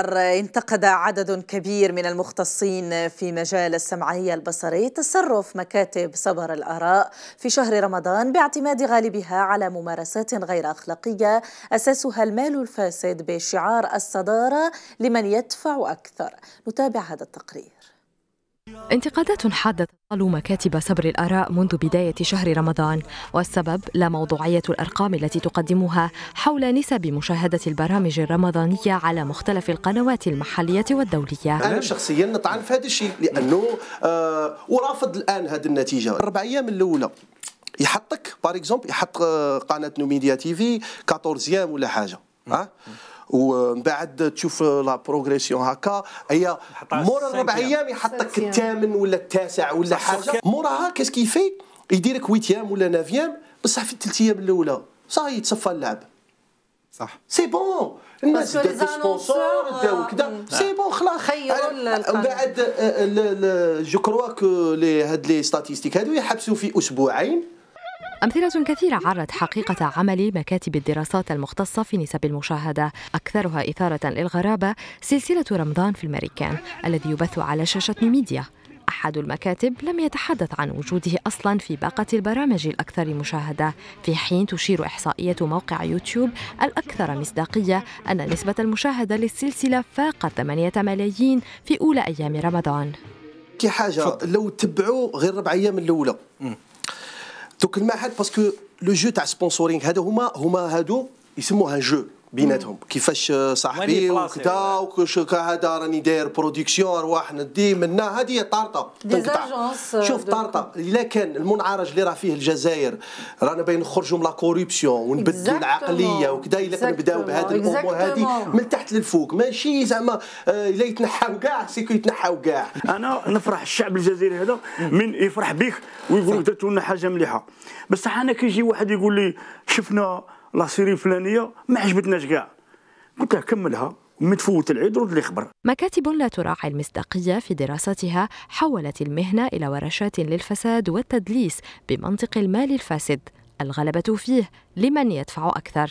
انتقد عدد كبير من المختصين في مجال السمعية البصري تصرف مكاتب صبر الآراء في شهر رمضان باعتماد غالبها على ممارسات غير أخلاقية أساسها المال الفاسد بشعار الصدارة لمن يدفع أكثر. نتابع هذا التقرير. انتقادات حادة تطال مكاتب صبر الآراء منذ بداية شهر رمضان والسبب لا موضوعية الأرقام التي تقدمها حول نسب مشاهدة البرامج الرمضانية على مختلف القنوات المحلية والدولية. أنا شخصيا نطعن في هذا الشيء لأنه آه ورافض الآن هذه النتيجة. الربع أيام الأولى يحطك par exemple يحط قناة Numidia TV 14 ولا حاجة ها؟ ومن بعد تشوف la progression هكا هي مور الربع أيام يحطك الثامن ولا التاسع ولا حاجة. موراها qu'est-ce qu'il fait يديرك huitième ولا neuvième بصح في الثلاث أيام الاولى صاي يتصفى اللعب. صح. c'est bon الناس دات sponsor داو كذا. c'est bon خلاص. خيروا من بعد je crois que les هاد les statistiques هادو يحبسوا في أسبوعين. أمثلة كثيرة عرت حقيقة عمل مكاتب الدراسات المختصة في نسب المشاهدة أكثرها إثارة للغرابة سلسلة رمضان في الأمريكان الذي يبث على شاشة ميديا. أحد المكاتب لم يتحدث عن وجوده أصلا في باقة البرامج الأكثر مشاهدة في حين تشير إحصائية موقع يوتيوب الأكثر مصداقية أن نسبة المشاهدة للسلسلة فاقت 8 ملايين في أولى أيام رمضان. كي حاجة لو تبعوا غير ربع أيام الأولى. دوك المعهد parce que le jeu تاع sponsoring هذا هما هما هادو يسموها jeu بيناتهم. كيفاش صاحبي وكذا وكش هذا راني داير production ارواح ندي منا هذه طارطة. شوف طارطة إلا كان المنعرج اللي راه فيه الجزائر رانا باين نخرجوا من la corruption ونبدلوا العقلية وكذا إلا كنبداو بهذه الأمور هذه من تحت للفوق. ماشي زعما إلا يتنحاو كاع سيكو يتنحاو كاع. أنا نفرح الشعب الجزائري هذا من يفرح بك ويقول درتوا لنا حاجة مليحة. بصح أنا كيجي واحد يقول لي شفنا la série الفلانية ما عجبتناش كاع. قلت له كملها ومن تفوت العيد رد لي خبر. مكاتب لا تراعي المصداقية في دراستها حولت المهنة إلى ورشات للفساد والتدليس بمنطق المال الفاسد. الغلبة فيه لمن يدفع أكثر.